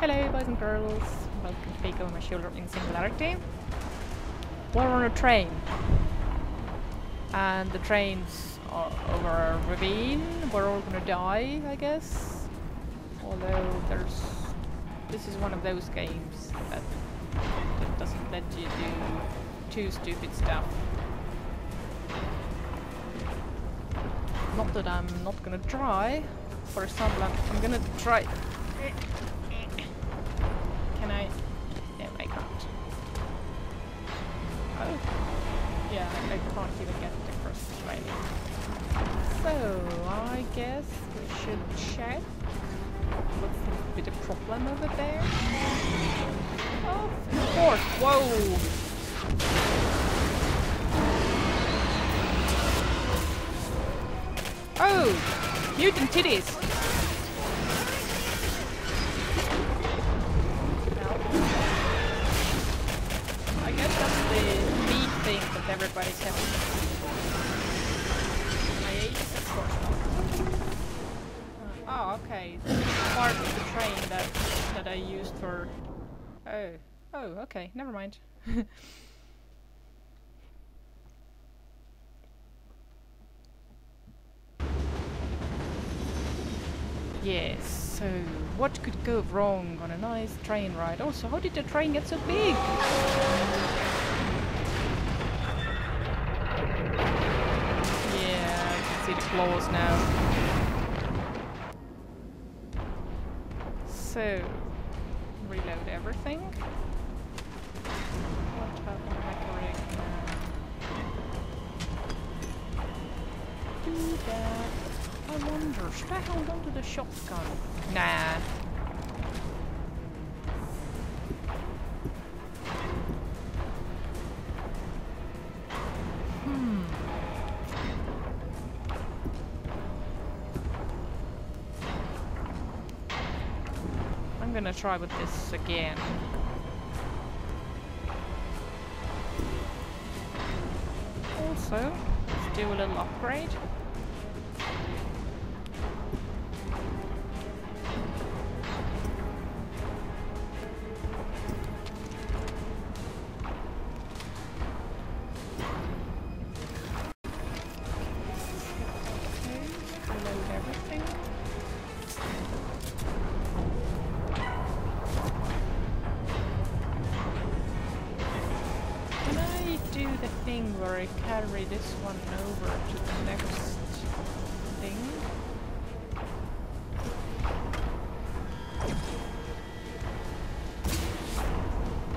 Hello, boys and girls. Welcome to Pico my shoulder in Singularity. We're on a train. And the train's over a ravine. We're all gonna die, I guess. Although there's... This is one of those games that, that doesn't let you do too stupid stuff. Not that I'm not gonna try. For example, I'm, I'm gonna try... Yeah, I, can't even get it across the train. So, I guess we should check What's seems bit of problem over there. Oh, course! Whoa! Oh! Mutant titties! Okay. Never mind. Yes, so what could go wrong on a nice train ride? Also, how did the train get so big? Yeah, can see the claws now. So, reload everything. That. I wonder, should I hold on to the shotgun? Nah. Hmm. I'm gonna try with this again. Also, let's do a little upgrade. Thing where I carry this one over to the next thing?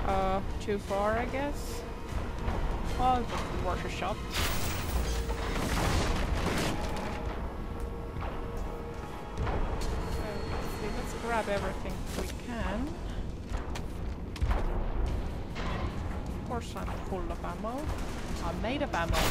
Uh, too far, I guess? Well, worth a shot. I'm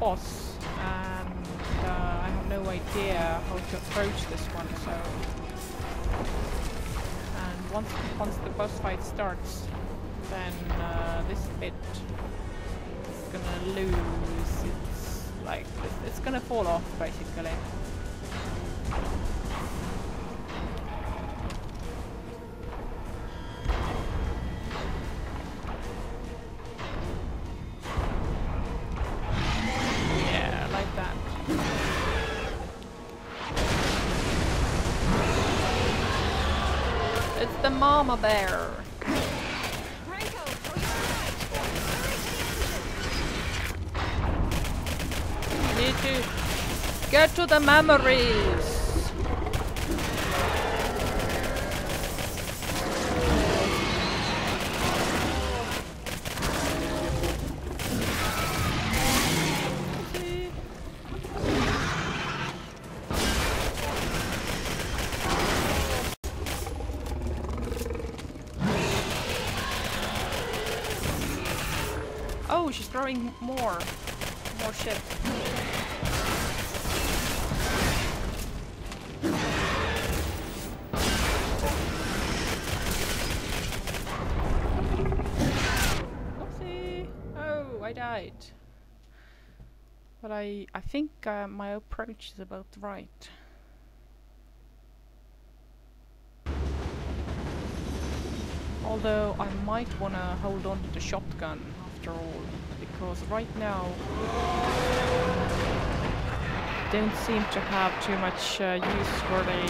boss and uh, I have no idea how to approach this one, so... And once, once the boss fight starts, then uh, this bit is gonna lose its... like, it's, it's gonna fall off, basically. The memories. Died. But I, I think uh, my approach is about right. Although I might want to hold on to the shotgun after all, because right now don't seem to have too much uh, use for the...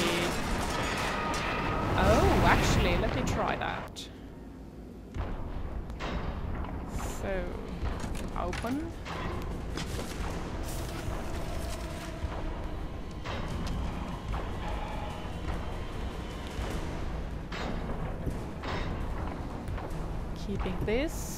Oh, actually, let me try that. So, open. keeping this.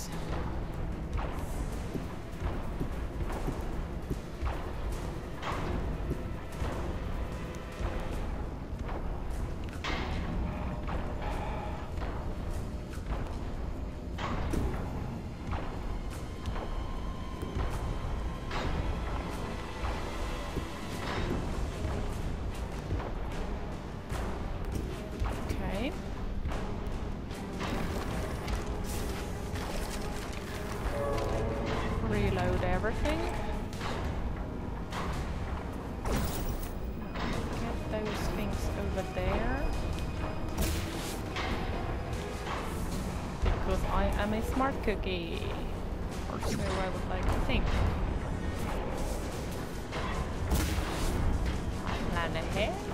Over there. Because I am a smart cookie. Or so I would like to think. Plan ahead.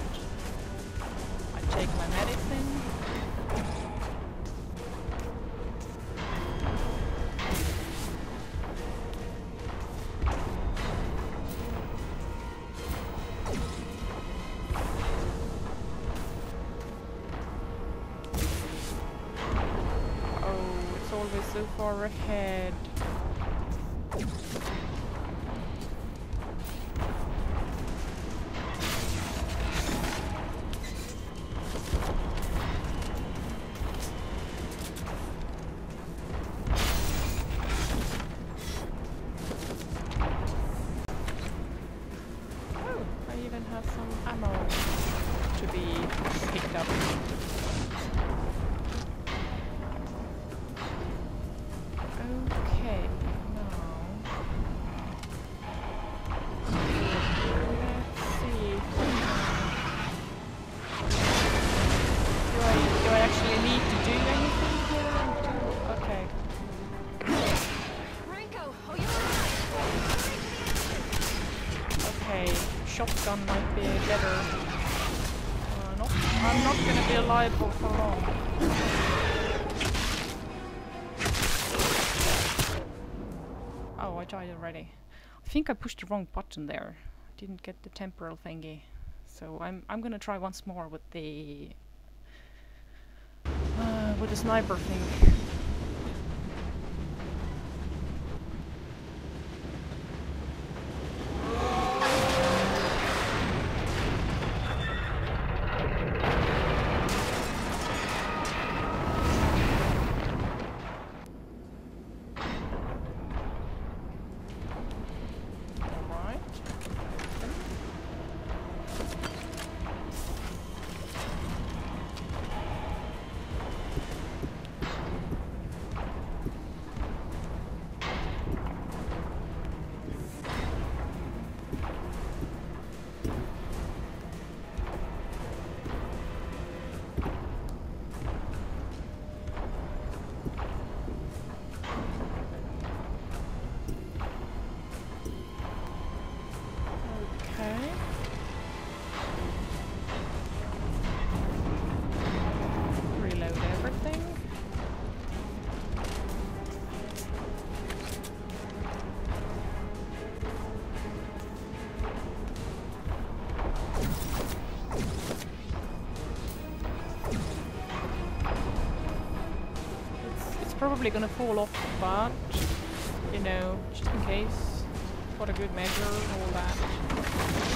Shotgun might be better. Uh, not, I'm not gonna be alive for, for long. Oh, I died already. I think I pushed the wrong button there. I didn't get the temporal thingy. So I'm I'm gonna try once more with the uh, with the sniper thing. Probably gonna fall off, but you know, just in case, for a good measure, all that.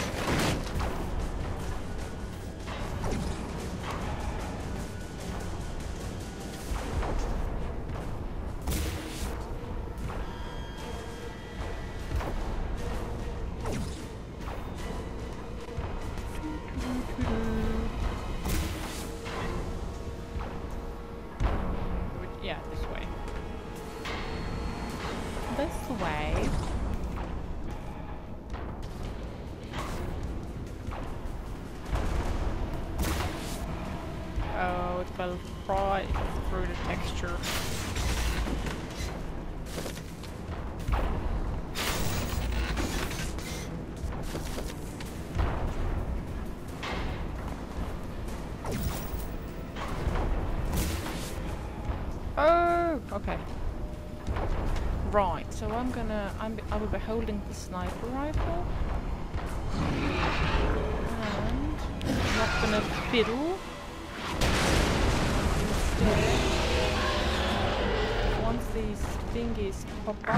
I'm gonna, I'm, I will be holding the sniper rifle. And I'm not gonna fiddle. Instead, once these thingies pop up.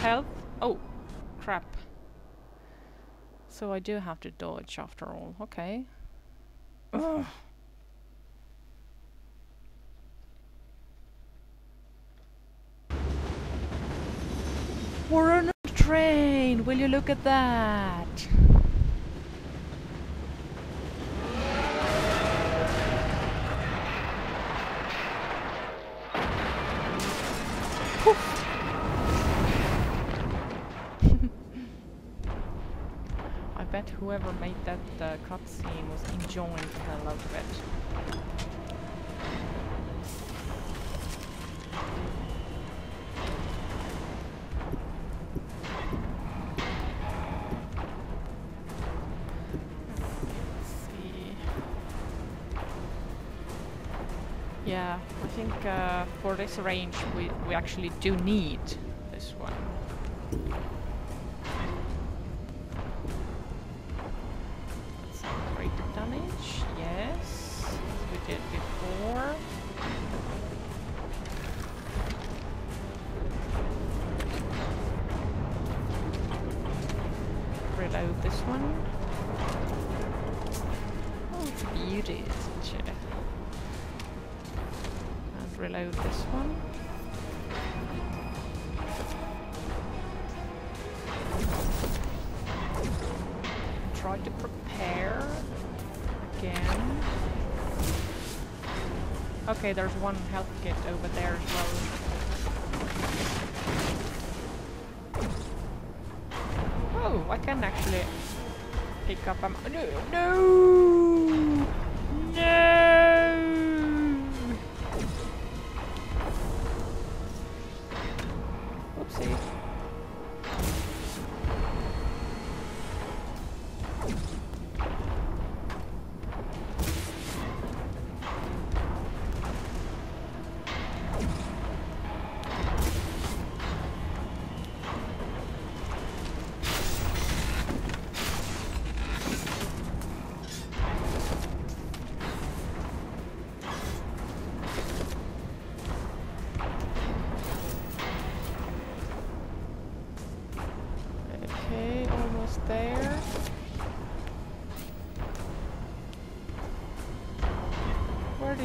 Health. Oh, crap. So I do have to dodge after all. Okay. We're on a train! Will you look at that? Whoever made that uh, cutscene was enjoying the hell out of it. Yeah, I think uh, for this range we, we actually do need Okay, there's one health kit over there as well. Oh, I can actually pick up am- No! No!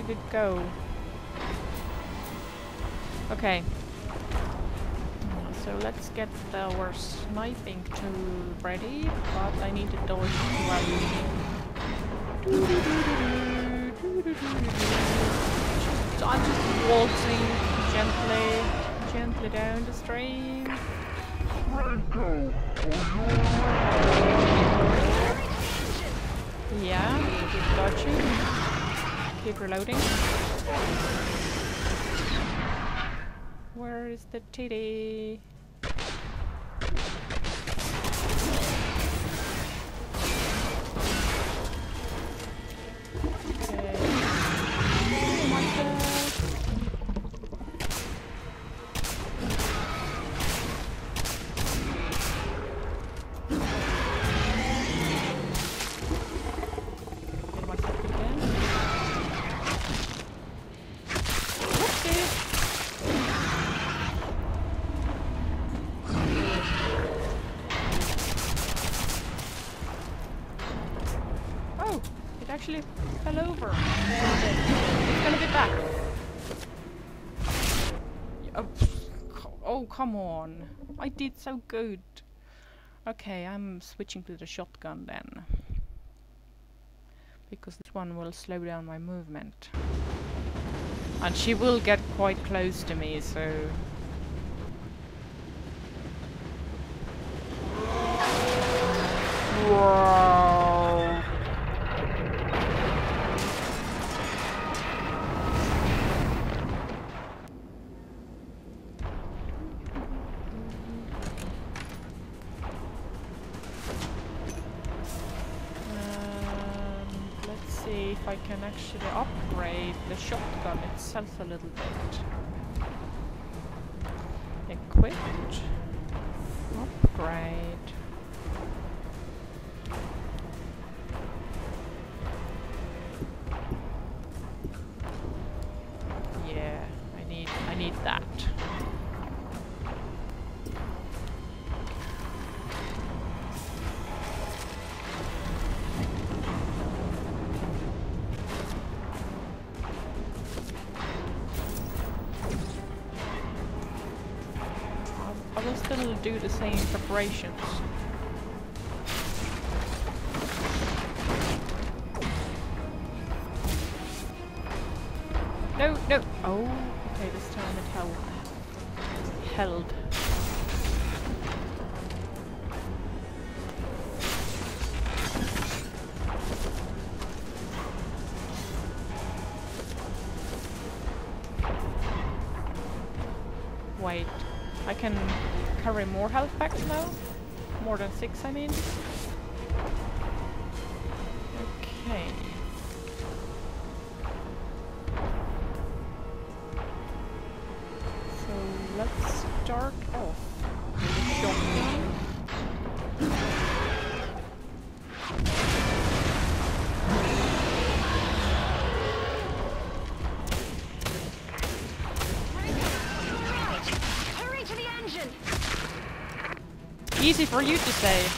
It go? Okay. So let's get our sniping tool ready, but I need to dodge I'm just waltzing gently, gently down the stream. Yeah, dodging. Keep reloading. Where is the titty? It actually fell over. It's gonna be back. Oh, oh, come on. I did so good. Okay, I'm switching to the shotgun then. Because this one will slow down my movement. And she will get quite close to me, so... Whoa. Actually upgrade the shotgun itself a little bit. Equip. Upgrade. I will still do the same preparations. No, no. Oh, okay, this time it held. Held. I mean? Okay. So let's start off with a shotgun. Hurry to the engine! Easy for you to say.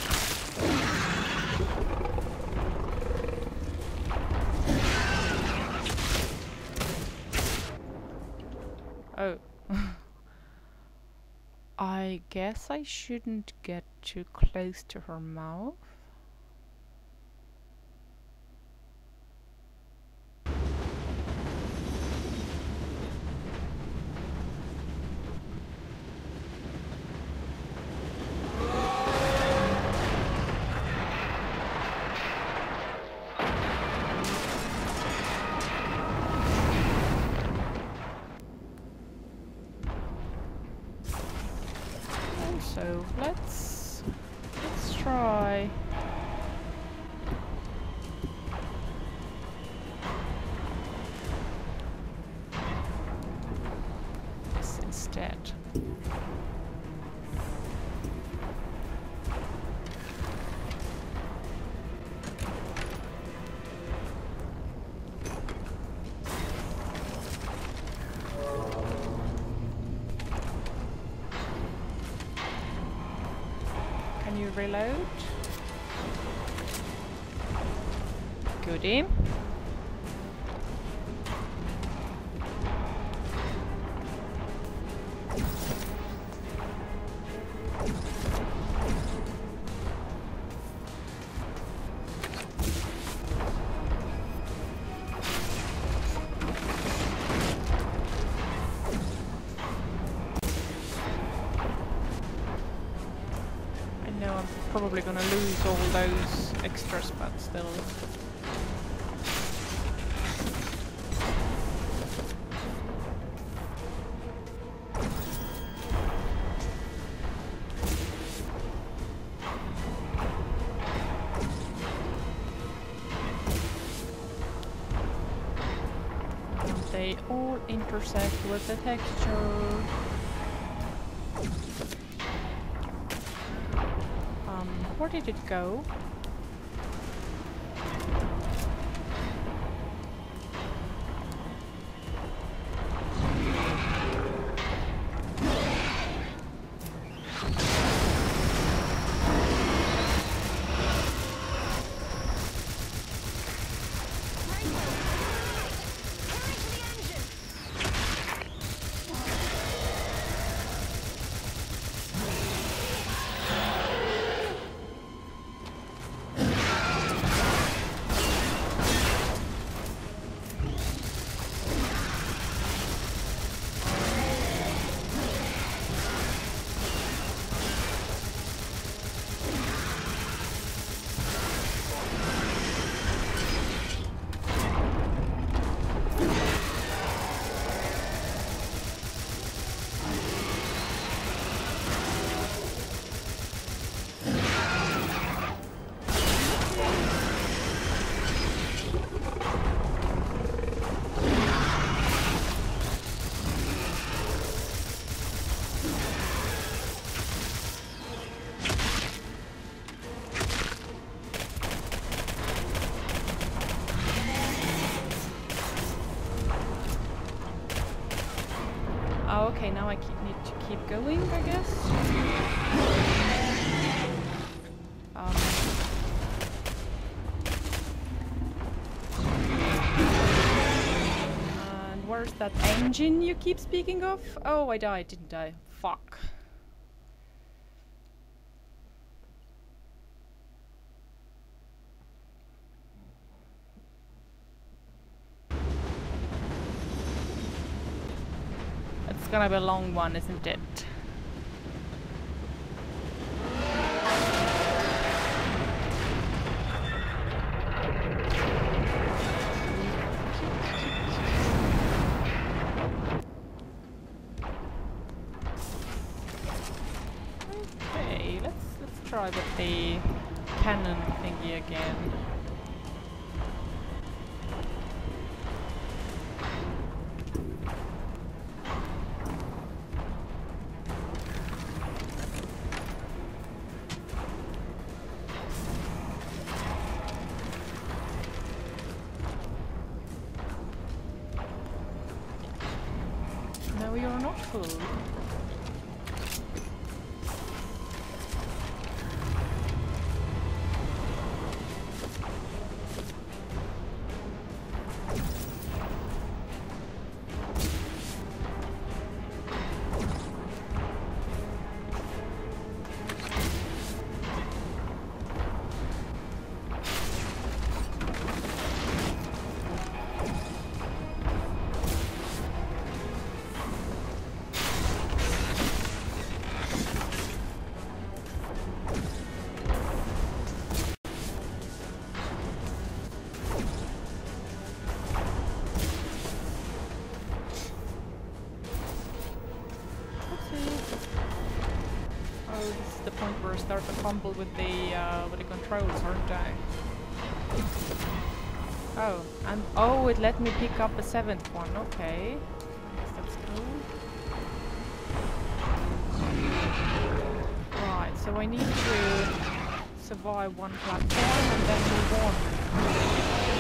Guess I shouldn't get too close to her mouth. Reload? Goody. Probably gonna lose all those extra spots still. They all intersect with the texture. It go? Going, I guess. Um, and where's that engine you keep speaking of? Oh, I died, didn't I? Fuck. It's gonna be a long one, isn't it? Okay, let's let's try with the cannon thingy again. Let me pick up a seventh one. Okay, that's. Right, so I need to survive one platform and then move on.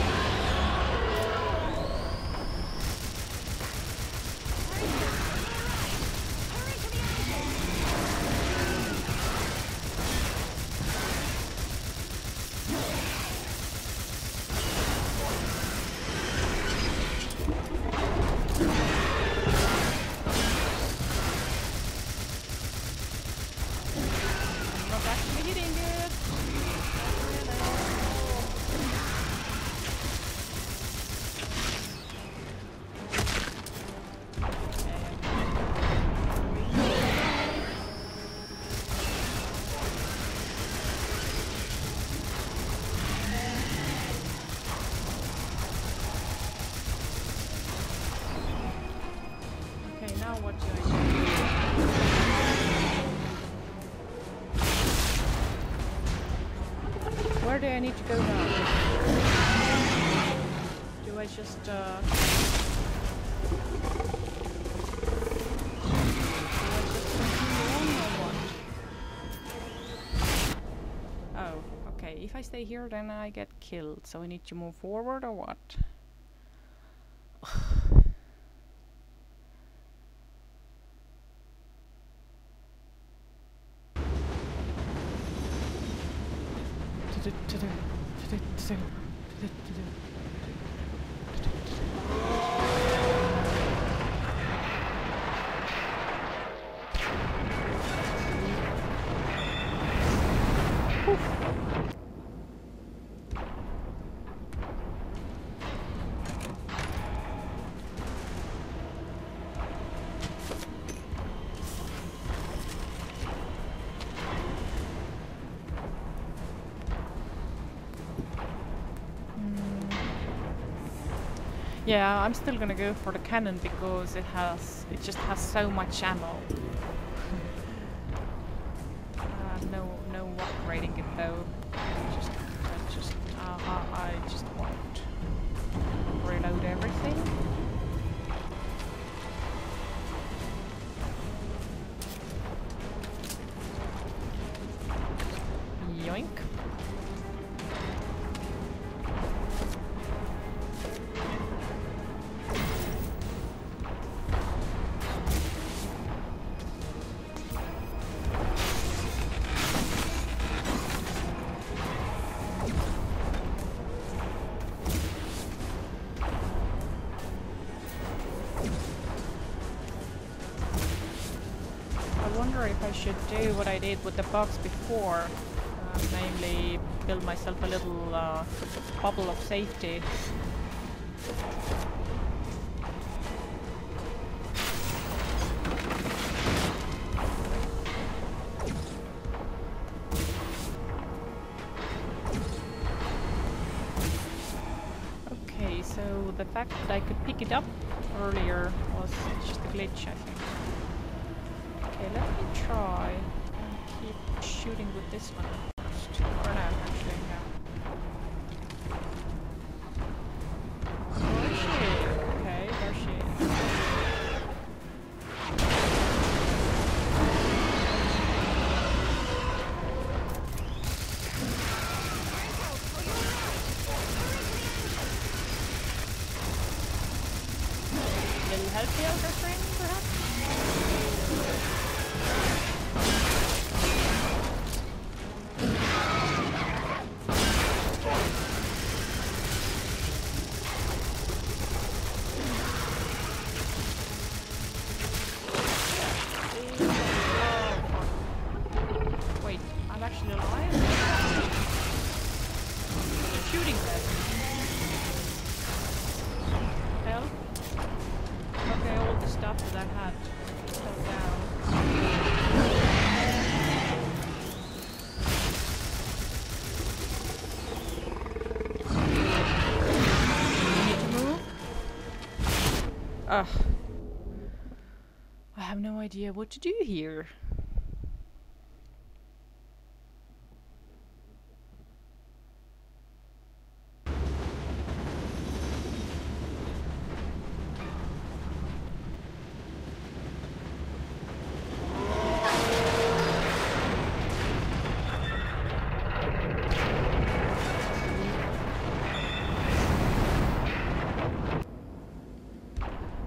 Okay. If I stay here then I get killed, so I need to move forward or what? Yeah, I'm still gonna go for the cannon because it has it just has so much ammo. Should do what I did with the box before, uh, namely build myself a little uh, bubble of safety. This one idea what to do here.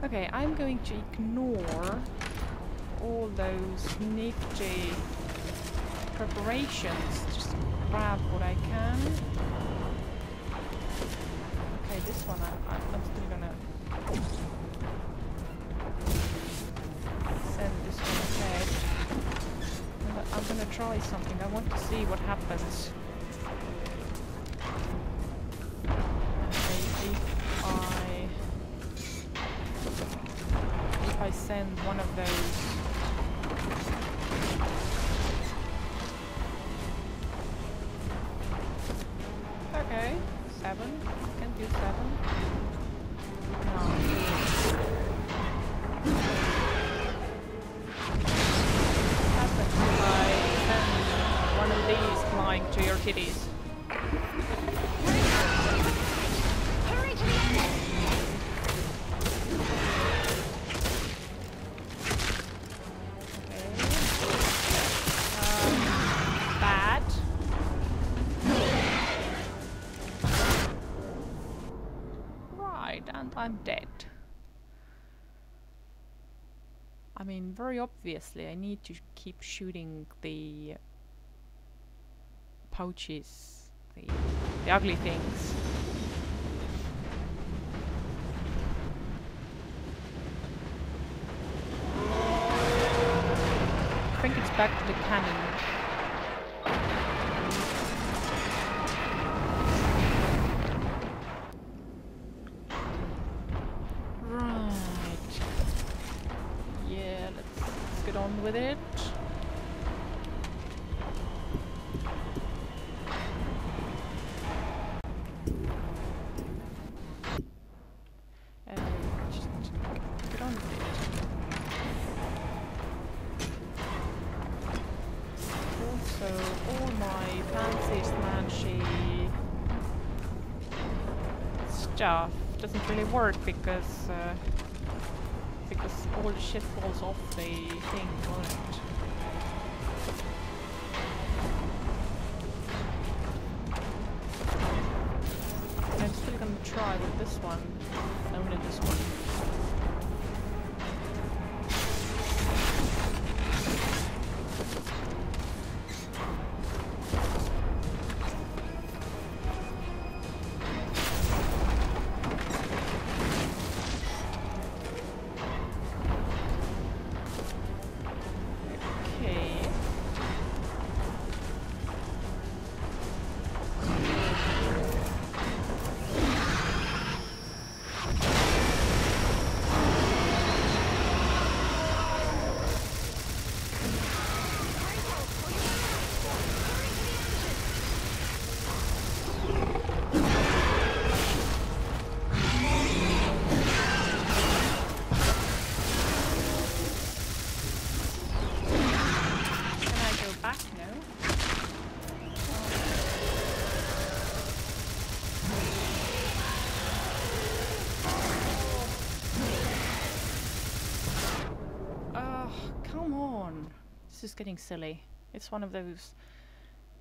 Okay, I'm going to ignore those nifty preparations. Just grab what I can. Okay, this one I, I'm still gonna send this one ahead. I'm gonna try something. I want to see what happens. Very obviously, I need to keep shooting the pouches, the, the ugly things. Smashy stuff doesn't really work because all the shit falls off the thing is getting silly. It's one of those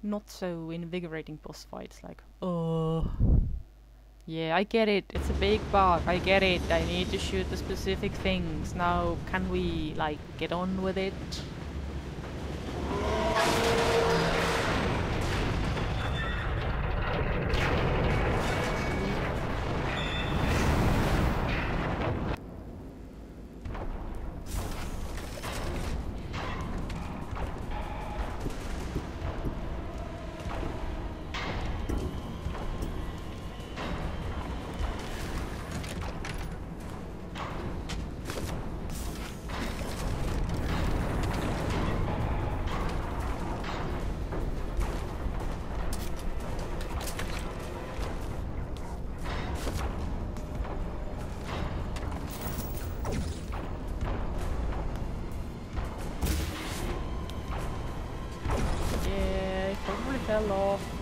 not so invigorating boss fights, like, oh. Yeah, I get it. It's a big bug. I get it. I need to shoot the specific things. Now, can we, like, get on with it? Probably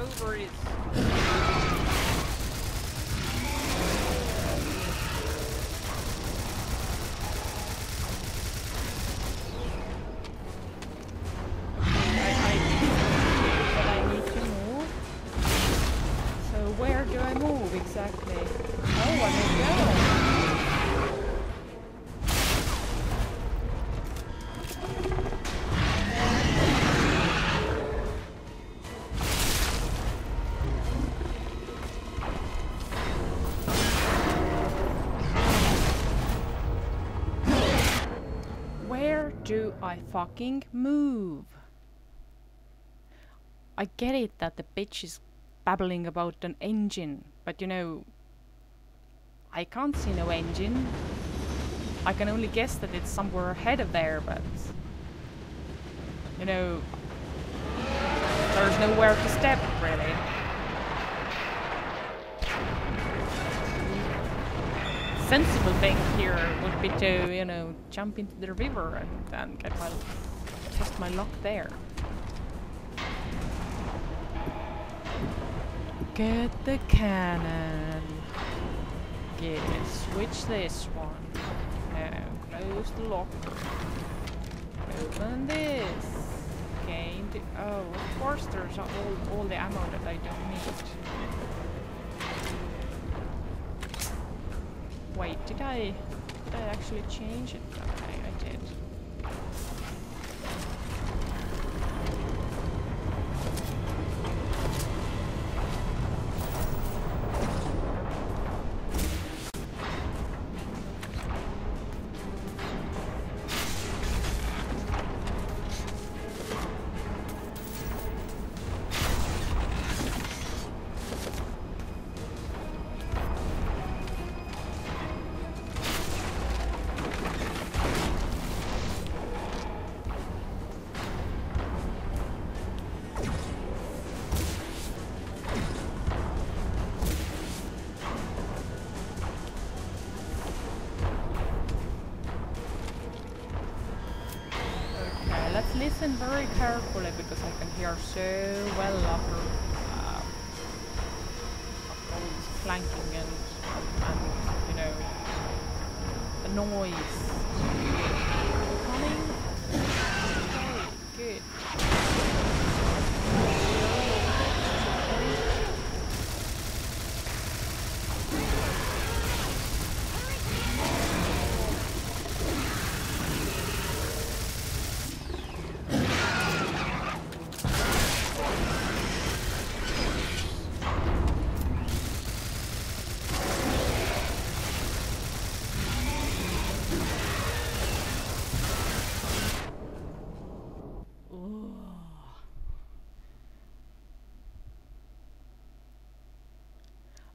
over it. I fucking move? I get it that the bitch is babbling about an engine, but you know, I can't see no engine. I can only guess that it's somewhere ahead of there, but you know, there's nowhere to step really. Sensible thing here would be to, you know, jump into the river and then get my test my luck there. Get the cannon. Yeah, switch this one. Now close the lock. Open this. Gain the oh, of course there's all all the ammo that I don't need. Wait, did I did I actually change it? Listen very carefully because I can hear so well after uh, all this clanking and, and you know the noise coming. Okay, good.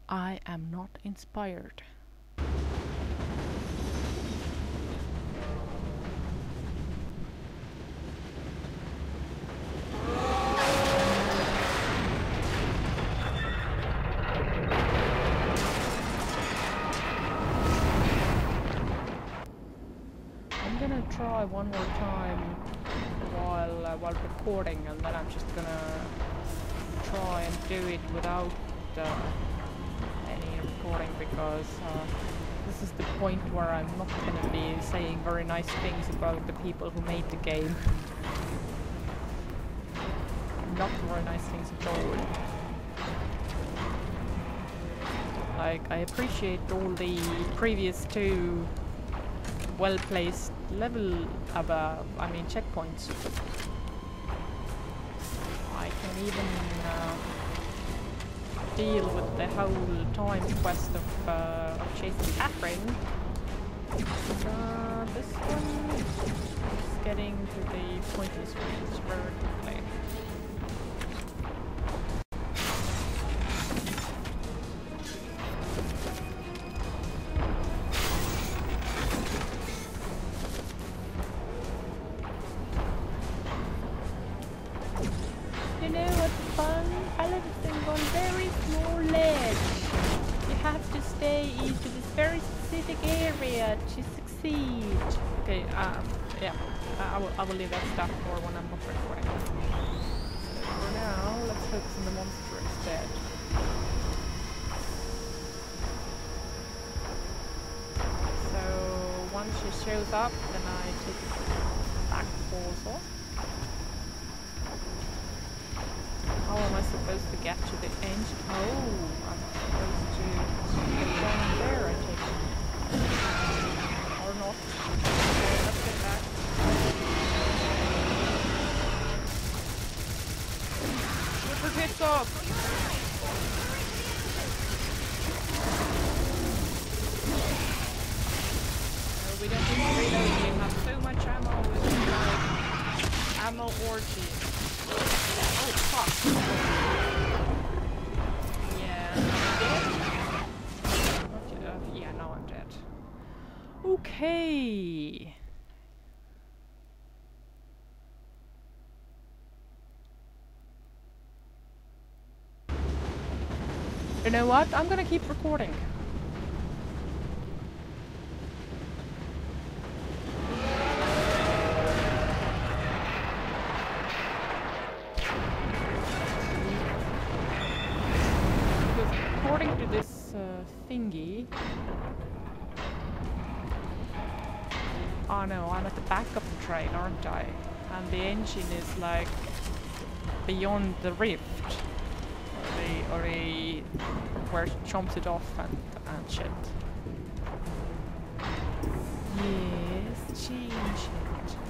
I am not inspired. I'm gonna try one more time while uh, while recording, and then I'm just gonna try and do it without uh, recording because uh, this is the point where I'm not gonna be saying very nice things about the people who made the game. Not very nice things at all. Like, I appreciate all the previous two well-placed level about, I mean, checkpoints. I can even uh, deal with the whole time quest of, uh, of chasing Kathryn. Uh, this one is getting to the pointless ones. You shows up, then I take it back also. How am I supposed to get to the end? Oh, I'm supposed to get down there, I take it. Or not. Okay, let's get back. Her tits off! Okay. You know what? I'm gonna keep recording. I'm the back of the train, aren't I? And the engine is like beyond the rift. Or the, or the where it chomps it off and, and shit. Yes, change it.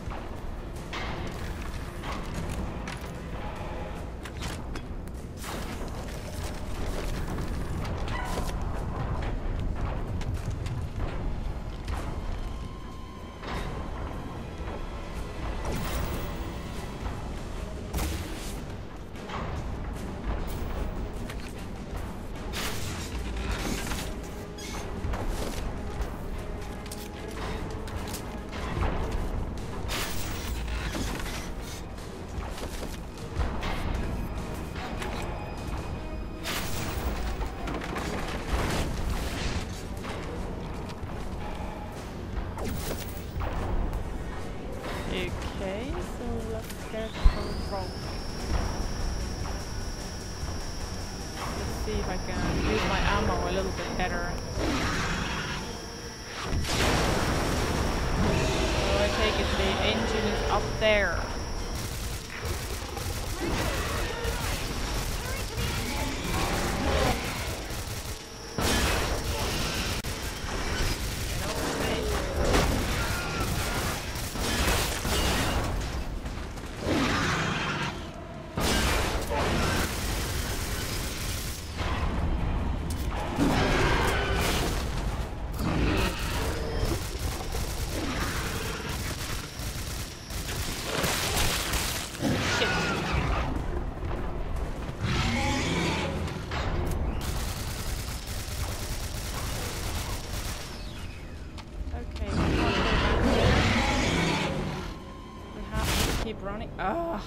Keep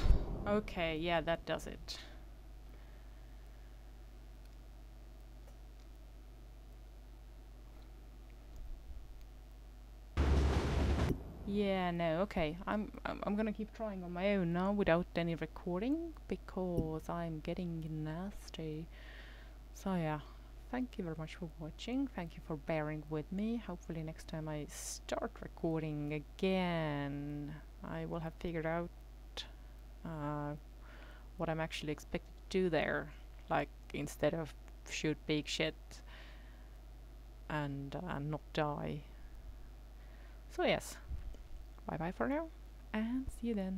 Okay, yeah, that does it. Yeah, no, okay. I'm, I'm I'm gonna keep trying on my own now without any recording because I'm getting nasty. So yeah, thank you very much for watching. Thank you for bearing with me. Hopefully next time I start recording again, I will have figured out uh, what I'm actually expected to do there. Like instead of shoot big shit and uh, not die. So yes, bye bye for now and see you then.